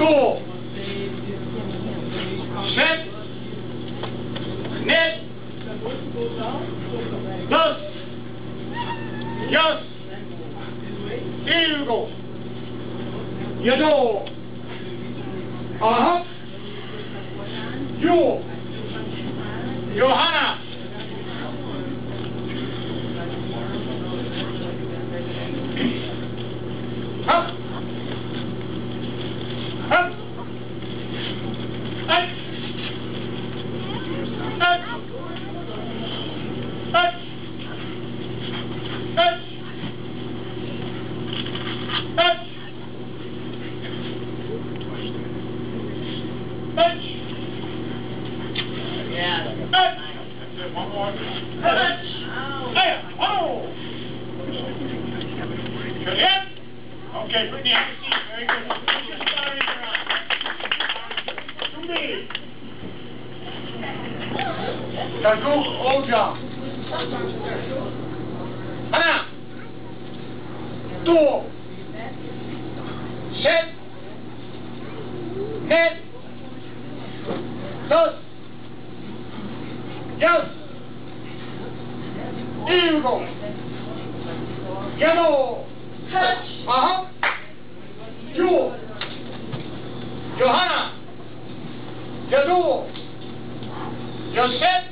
door. Net. Net. Thus. Yes. Eagle. Your door. Uh-huh. You. Johanna. One more. Heads. Hey, oh! Good. Okay, Brittany, have a seat. Very good. Just starting around. To me. Taku Oja. Ana. Two. Set. Net. Dos. Yes single. Yellow. Touch. Uh-huh. You. Johanna. Yadu. Joseph.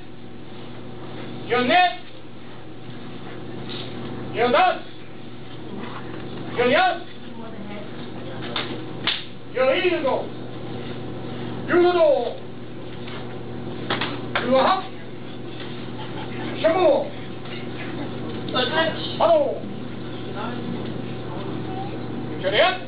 Jonet. Julius. Jonias. Joilgo. Yudo. Yuhap. Shamo. Oh! Get in!